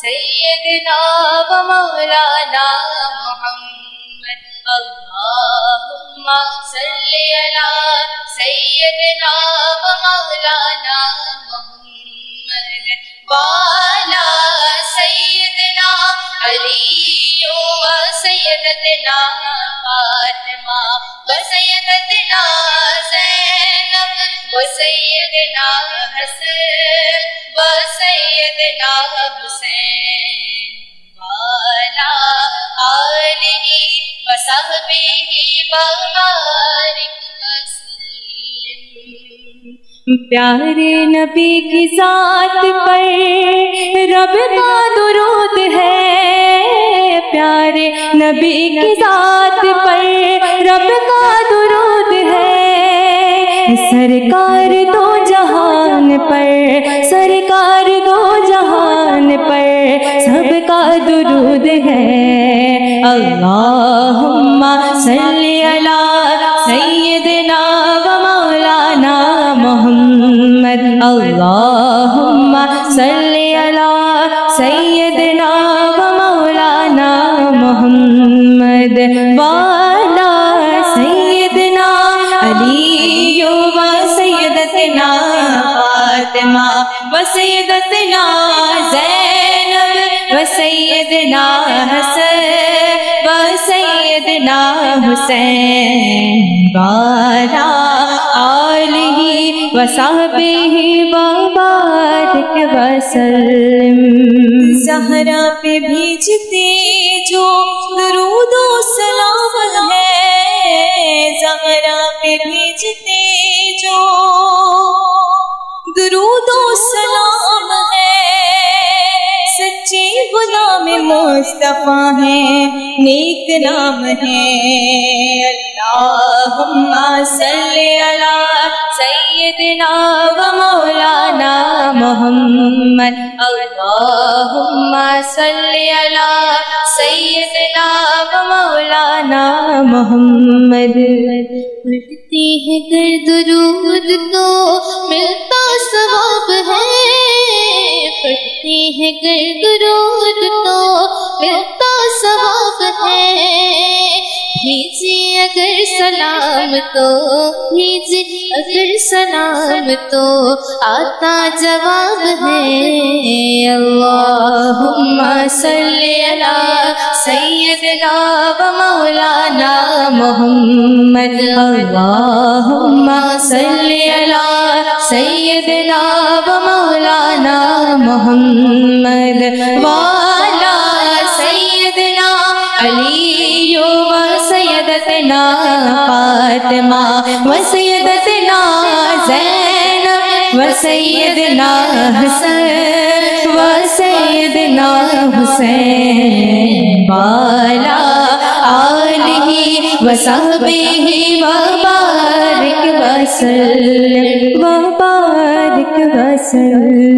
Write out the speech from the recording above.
सैयदना व मौलाना मोहम्मद अल्लाहुम्मा सल्ली अला सैयदना व मौलाना मोहम्मद वाला सैयदना अली व सैयदना हसन व सैयदना हुसैन वाला आलिही व सहबिही व बारिक प्यारे नबी की साथ पर रब का दुरूद है। प्यारे नबी की साथ पर रब का दुरूद सरकार दो जहान पर, सरकार दो जहान पर सबका दुरूद है। अल्लाहुम्मा सल्ली अला सैयदना व मौलाना मोहम्मद। अल्लाहुम्मा सल्ली अला सैयदना व मौलाना मोहम्मद। व सैयदतना ज़ैनब, व सैयदना हसन, व सैयदना हुसैन। वाला आलिही व साहबिही व बारिक वसल्लम। सहरा पे भेजते जो दरूदो सलाम है। सहरा पे भेजते जो दरूदो सलाम गुलाम मुस्तफ़ा है, नेक नाम है। अल्लाहुम्मा सल्ली अला सैयदना व मौलाना मोहम्मद। अल्लाहुम्मा सल्ली अला सैयदना व मौलाना मोहम्मद। पढ़ते हैं कर दुरूद तो मिलता सवाब है। पढ़ते हैं कर दुरूद तो मिलता सवाब है। भेजे अगर सलाम तो भेजे अगर सलाम तो आता जवाब है। अल्लाहुम्मा सल्ली अला सैयदना व मौलाना मोहम्मद। अल्लाहुम्मा सल्ली अला सैयदना व मौलाना मोहम्मद। सैयदना अली व सैयदतना फातिमा व सैयदतना ज़ैनब व सैयदना हसन व सैयदना हुसैन। वाला आलिही व सहबिही व बारिक वसल्लम, व बारिक वसल्लम।